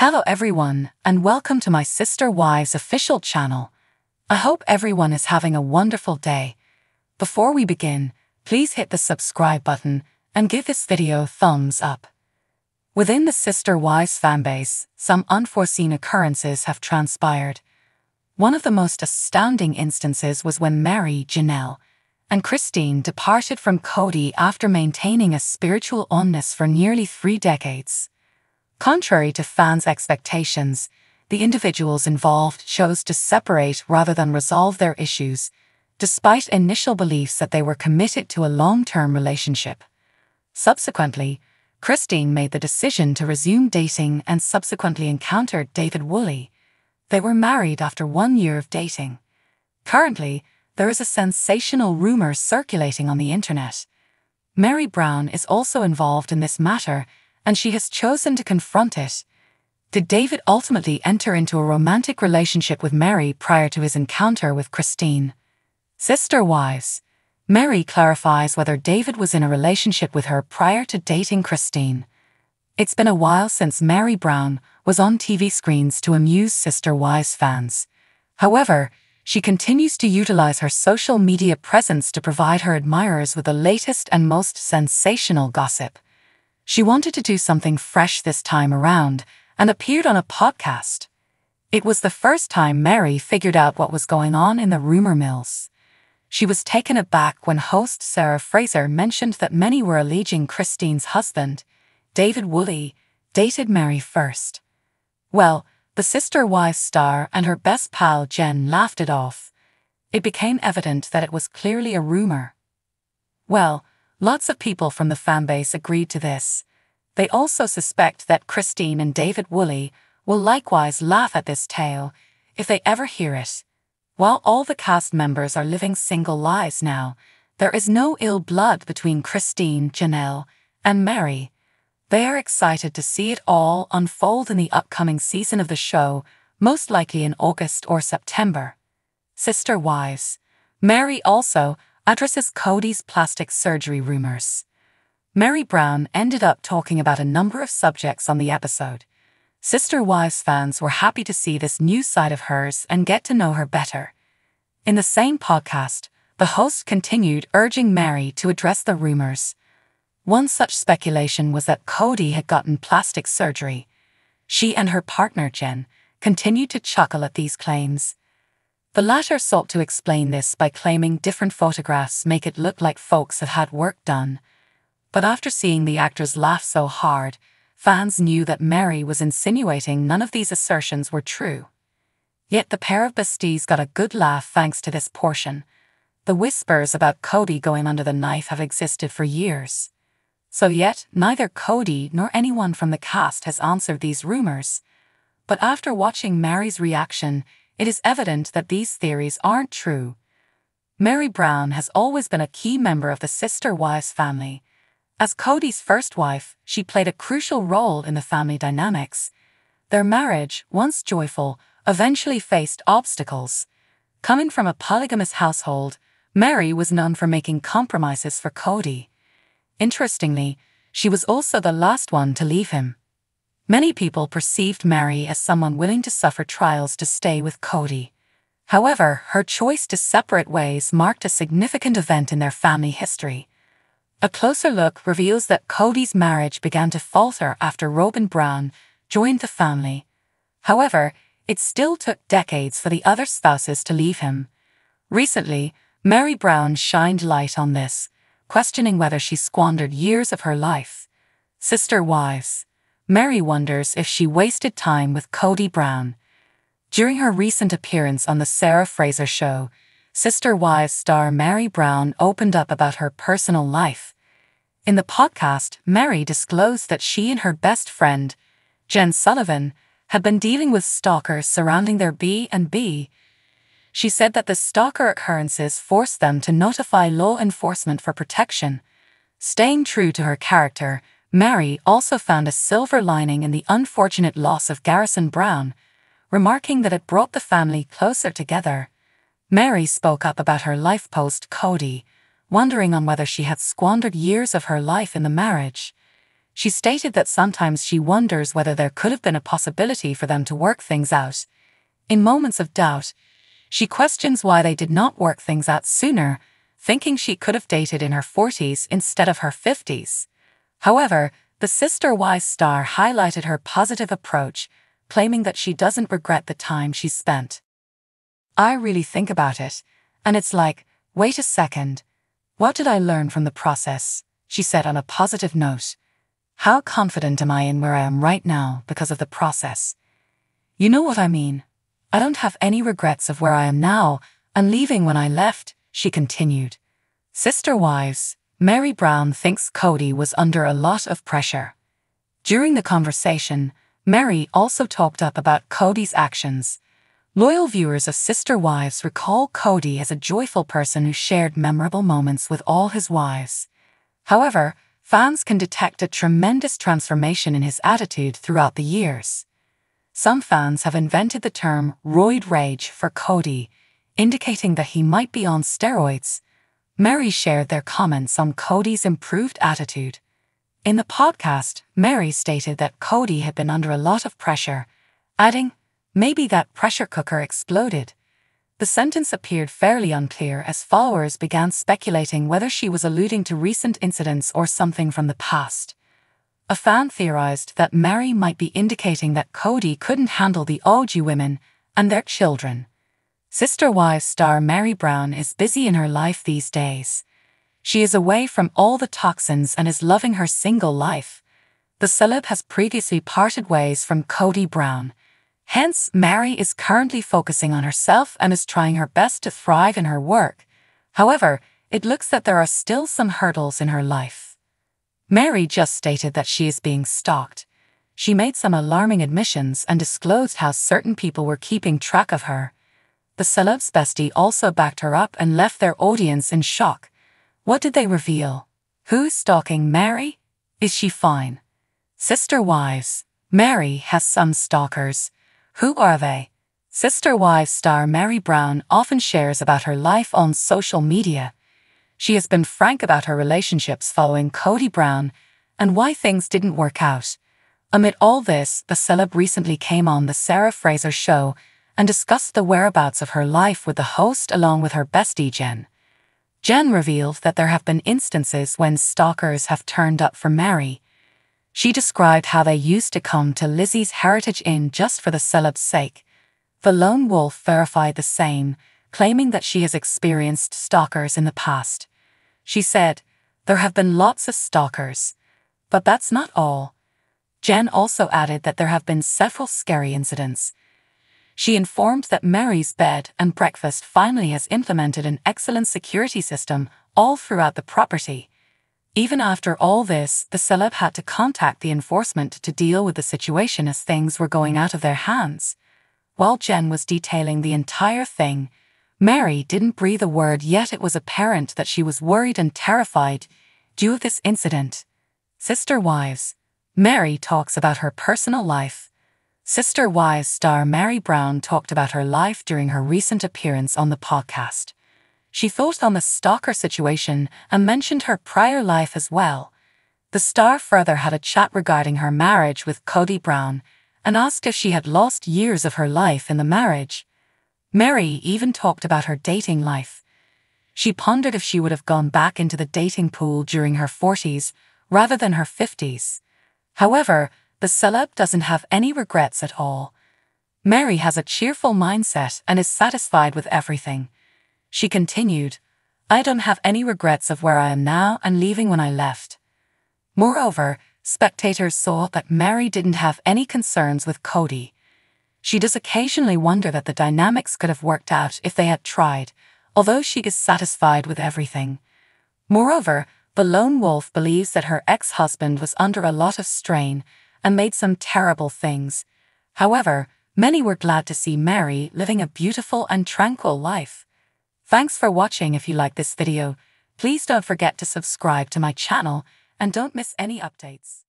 Hello everyone, and welcome to my Sister Wives official channel. I hope everyone is having a wonderful day. Before we begin, please hit the subscribe button and give this video a thumbs up. Within the Sister Wives fanbase, some unforeseen occurrences have transpired. One of the most astounding instances was when Meri, Janelle, and Christine departed from Kody after maintaining a spiritual oneness for nearly three decades. Contrary to fans' expectations, the individuals involved chose to separate rather than resolve their issues, despite initial beliefs that they were committed to a long term relationship. Subsequently, Christine made the decision to resume dating and subsequently encountered David Woolley. They were married after one year of dating. Currently, there is a sensational rumor circulating on the internet. Meri Brown is also involved in this matter and she has chosen to confront it. Did David ultimately enter into a romantic relationship with Meri prior to his encounter with Christine? Sister Wives. Meri clarifies whether David was in a relationship with her prior to dating Christine. It's been a while since Meri Brown was on TV screens to amuse Sister Wives fans. However, she continues to utilize her social media presence to provide her admirers with the latest and most sensational gossip. She wanted to do something fresh this time around and appeared on a podcast. It was the first time Meri figured out what was going on in the rumor mills. She was taken aback when host Sarah Fraser mentioned that many were alleging Christine's husband, David Woolley, dated Meri first. Well, the sister wife star and her best pal Jen laughed it off. It became evident that it was clearly a rumor. Well, Lots of people from the fanbase agreed to this. They also suspect that Christine and David Woolley will likewise laugh at this tale if they ever hear it. While all the cast members are living single lives now, there is no ill blood between Christine, Janelle, and Meri. They are excited to see it all unfold in the upcoming season of the show, most likely in August or September. Sister Wives. Meri also addresses Kody's plastic surgery rumors. Meri Brown ended up talking about a number of subjects on the episode. Sister Wives fans were happy to see this new side of hers and get to know her better. In the same podcast, the host continued urging Meri to address the rumors. One such speculation was that Kody had gotten plastic surgery. She and her partner, Jen, continued to chuckle at these claims. The latter sought to explain this by claiming different photographs make it look like folks have had work done. But after seeing the actors laugh so hard, fans knew that Meri was insinuating none of these assertions were true. Yet the pair of besties got a good laugh thanks to this portion. The whispers about Kody going under the knife have existed for years. So yet, neither Kody nor anyone from the cast has answered these rumors. But after watching Meri's reaction, it is evident that these theories aren't true. Meri Brown has always been a key member of the Sister Wives family. As Kody's first wife, she played a crucial role in the family dynamics. Their marriage, once joyful, eventually faced obstacles. Coming from a polygamous household, Meri was known for making compromises for Kody. Interestingly, she was also the last one to leave him. Many people perceived Meri as someone willing to suffer trials to stay with Kody. However, her choice to separate ways marked a significant event in their family history. A closer look reveals that Kody's marriage began to falter after Robyn Brown joined the family. However, it still took decades for the other spouses to leave him. Recently, Meri Brown shined light on this, questioning whether she squandered years of her life. Sister Wives Meri wonders if she wasted time with Kody Brown. During her recent appearance on The Sarah Fraser Show, Sister Wives star Meri Brown opened up about her personal life. In the podcast, Meri disclosed that she and her best friend, Jen Sullivan, had been dealing with stalkers surrounding their B&B. She said that the stalker occurrences forced them to notify law enforcement for protection. Staying true to her character, Meri also found a silver lining in the unfortunate loss of Garrison Brown, remarking that it brought the family closer together. Meri spoke up about her life post Kody, wondering on whether she had squandered years of her life in the marriage. She stated that sometimes she wonders whether there could have been a possibility for them to work things out. In moments of doubt, she questions why they did not work things out sooner, thinking she could have dated in her 40s instead of her 50s. However, the Sister Wives star highlighted her positive approach, claiming that she doesn't regret the time she spent. I really think about it, and it's like, wait a second, what did I learn from the process? She said on a positive note. How confident am I in where I am right now because of the process? You know what I mean. I don't have any regrets of where I am now and leaving when I left, she continued. Sister Wives, Meri Brown thinks Kody was under a lot of pressure. During the conversation, Meri also talked up about Kody's actions. Loyal viewers of Sister Wives recall Kody as a joyful person who shared memorable moments with all his wives. However, fans can detect a tremendous transformation in his attitude throughout the years. Some fans have invented the term roid rage for Kody, indicating that he might be on steroids. Meri shared their comments on Kody's improved attitude. In the podcast, Meri stated that Kody had been under a lot of pressure, adding, maybe that pressure cooker exploded. The sentence appeared fairly unclear as followers began speculating whether she was alluding to recent incidents or something from the past. A fan theorized that Meri might be indicating that Kody couldn't handle the OG women and their children. Sister Wives star Meri Brown is busy in her life these days. She is away from all the toxins and is loving her single life. The celeb has previously parted ways from Kody Brown, Hence, Meri is currently focusing on herself and is trying her best to thrive in her work. However, it looks that there are still some hurdles in her life. Meri just stated that she is being stalked. She made some alarming admissions and disclosed how certain people were keeping track of her. The celeb's bestie also backed her up and left their audience in shock. What did they reveal? Who's stalking Meri? Is she fine? Sister Wives. Meri has some stalkers. Who are they? Sister Wives star Meri Brown often shares about her life on social media. She has been frank about her relationships following Kody Brown and why things didn't work out. Amid all this, the celeb recently came on The Sarah Fraser Show and discussed the whereabouts of her life with the host along with her bestie Jen. Jen revealed that there have been instances when stalkers have turned up for Meri. she described how they used to come to Lizzie's Heritage Inn just for the celeb's sake. The lone wolf verified the same, claiming that she has experienced stalkers in the past. She said, There have been lots of stalkers. But that's not all. Jen also added that there have been several scary incidents. She informed that Meri's bed and breakfast finally has implemented an excellent security system all throughout the property. Even after all this, the celeb had to contact the enforcement to deal with the situation as things were going out of their hands. While Jen was detailing the entire thing, Meri didn't breathe a word yet it was apparent that she was worried and terrified due to this incident. Sister Wives. Meri talks about her personal life. Sister Wives star Meri Brown talked about her life during her recent appearance on the podcast. She thought on the stalker situation and mentioned her prior life as well. The star further had a chat regarding her marriage with Kody Brown and asked if she had lost years of her life in the marriage. Meri even talked about her dating life. She pondered if she would have gone back into the dating pool during her 40s rather than her 50s. However, the celeb doesn't have any regrets at all. Meri has a cheerful mindset and is satisfied with everything. She continued, I don't have any regrets of where I am now and leaving when I left. Moreover, spectators saw that Meri didn't have any concerns with Kody. She does occasionally wonder that the dynamics could have worked out if they had tried, although she is satisfied with everything. Moreover, the lone wolf believes that her ex husband was under a lot of strain and made some terrible things. However, many were glad to see Meri living a beautiful and tranquil life. Thanks for watching if you like this video. Please don't forget to subscribe to my channel and don't miss any updates.